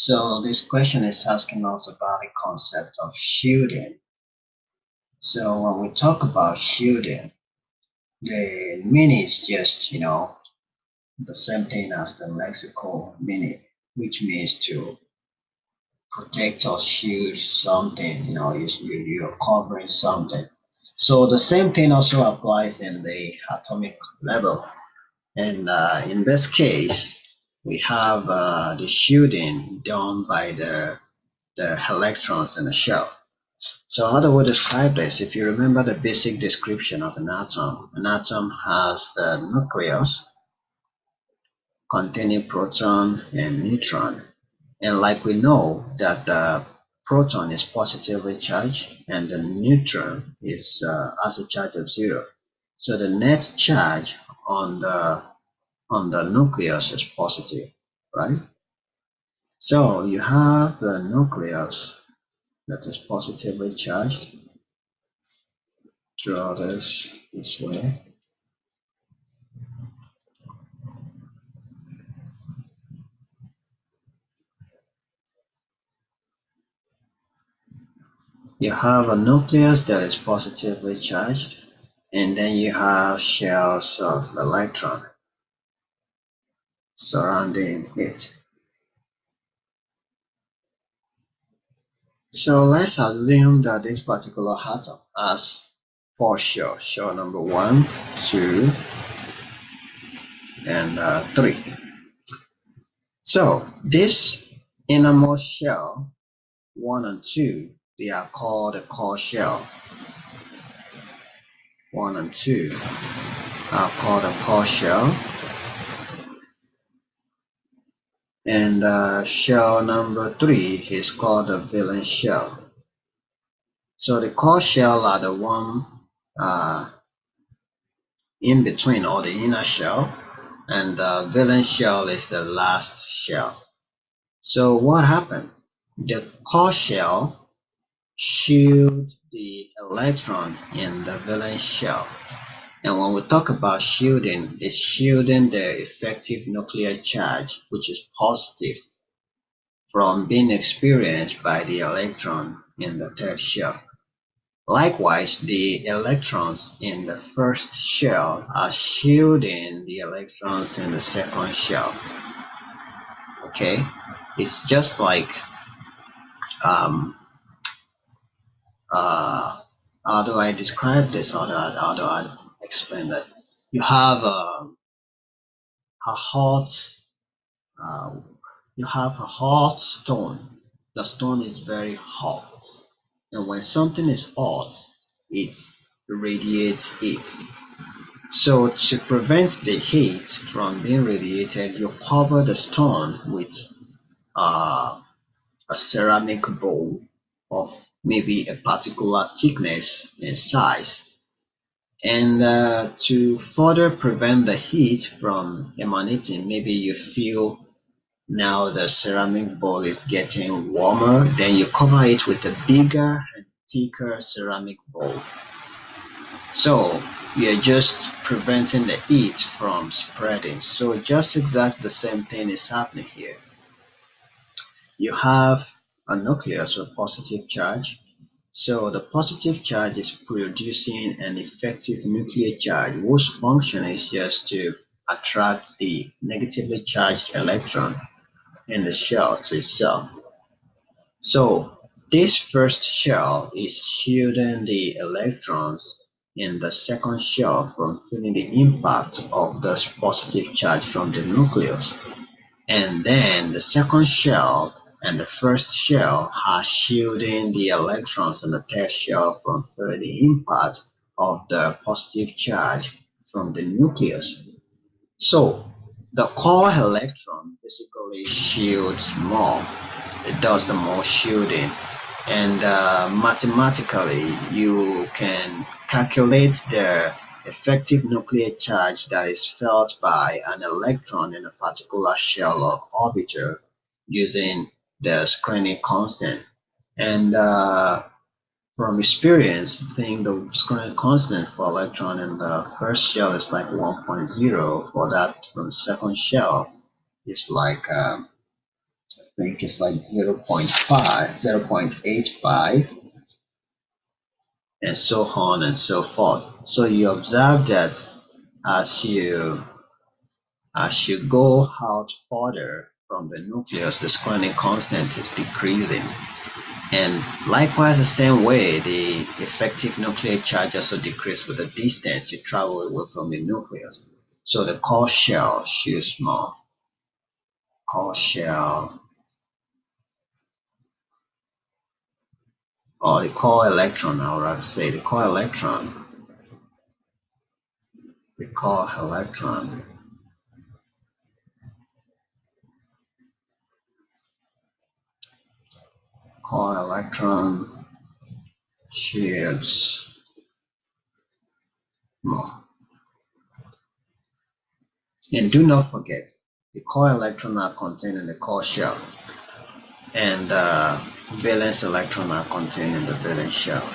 So this question is asking us about the concept of shielding. So when we talk about shielding, the meaning is just, you know, the same thing as the lexical meaning, which means to protect or shield something, you know, you, you're covering something. So the same thing also applies in the atomic level. And uh, in this case, we have uh, the shielding done by the, the electrons in the shell. So how do we describe this? If you remember the basic description of an atom, an atom has the nucleus containing proton and neutron. And like we know that the proton is positively charged and the neutron is uh, has a charge of zero. So the net charge on the on the nucleus is positive, right? So you have the nucleus that is positively charged. Draw this this way. You have a nucleus that is positively charged, and then you have shells of electron surrounding it. So let's assume that this particular atom has four shells, shell number one, two, and uh, three. So this innermost shell, one and two, they are called the core shell. One and two are called the core shell and uh, shell number three is called the valence shell. So the core shell are the one uh, in between or the inner shell and the valence shell is the last shell. So what happened? The core shell shield the electron in the valence shell and when we talk about shielding, it's shielding the effective nuclear charge, which is positive, from being experienced by the electron in the third shell. Likewise, the electrons in the first shell are shielding the electrons in the second shell. Okay, it's just like um, uh, how do I describe this? How do I, how do I explain that. You have a, a hot, uh, you have a hot stone. The stone is very hot. And when something is hot, it radiates heat. So to prevent the heat from being radiated, you cover the stone with uh, a ceramic bowl of maybe a particular thickness and size and uh, to further prevent the heat from emanating, maybe you feel now the ceramic bowl is getting warmer, then you cover it with a bigger and thicker ceramic bowl. So you're just preventing the heat from spreading. So just exactly the same thing is happening here. You have a nucleus with positive charge so the positive charge is producing an effective nuclear charge whose function is just to attract the negatively charged electron in the shell to itself. So this first shell is shielding the electrons in the second shell from feeling the impact of the positive charge from the nucleus. And then the second shell and the first shell are shielding the electrons in the third shell from the impact of the positive charge from the nucleus. So the core electron basically shields more. It does the more shielding. And uh, mathematically, you can calculate the effective nuclear charge that is felt by an electron in a particular shell or orbital using the screening constant. And uh, from experience, I think the screening constant for electron in the first shell is like 1.0. For that from second shell, it's like um, think it's like 0 0.5, 0 0.85, and so on and so forth. So you observe that as you as you go out further from the nucleus, the screening constant is decreasing. And likewise, the same way, the effective nuclear charge also decreases with the distance you travel away from the nucleus. So the core shell shows small. Core shell or the core electron, I would rather say the core electron, the core electron core electron shields more. And do not forget, the core electron are contained in the core shell and uh, valence electron are contained in the valence shell.